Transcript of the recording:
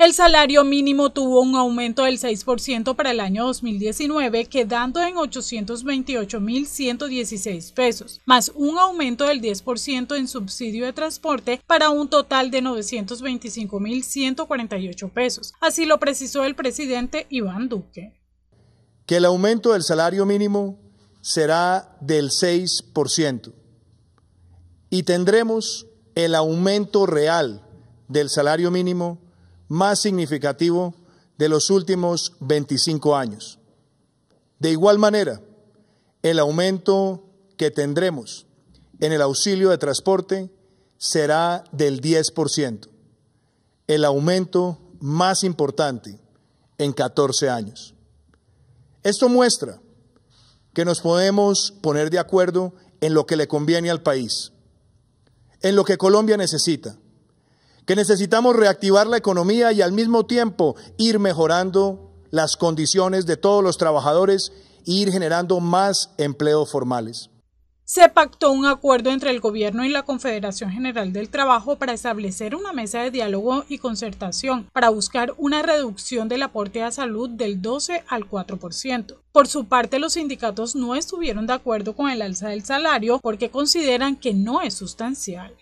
El salario mínimo tuvo un aumento del 6% para el año 2019, quedando en 828.116 pesos, más un aumento del 10% en subsidio de transporte para un total de 925.148 pesos. Así lo precisó el presidente Iván Duque. Que el aumento del salario mínimo será del 6% y tendremos el aumento real del salario mínimo más significativo de los últimos 25 años. De igual manera, el aumento que tendremos en el auxilio de transporte será del 10%, el aumento más importante en 14 años. Esto muestra que nos podemos poner de acuerdo en lo que le conviene al país, en lo que Colombia necesita que necesitamos reactivar la economía y al mismo tiempo ir mejorando las condiciones de todos los trabajadores e ir generando más empleos formales. Se pactó un acuerdo entre el Gobierno y la Confederación General del Trabajo para establecer una mesa de diálogo y concertación para buscar una reducción del aporte a salud del 12 al 4%. Por su parte, los sindicatos no estuvieron de acuerdo con el alza del salario porque consideran que no es sustancial.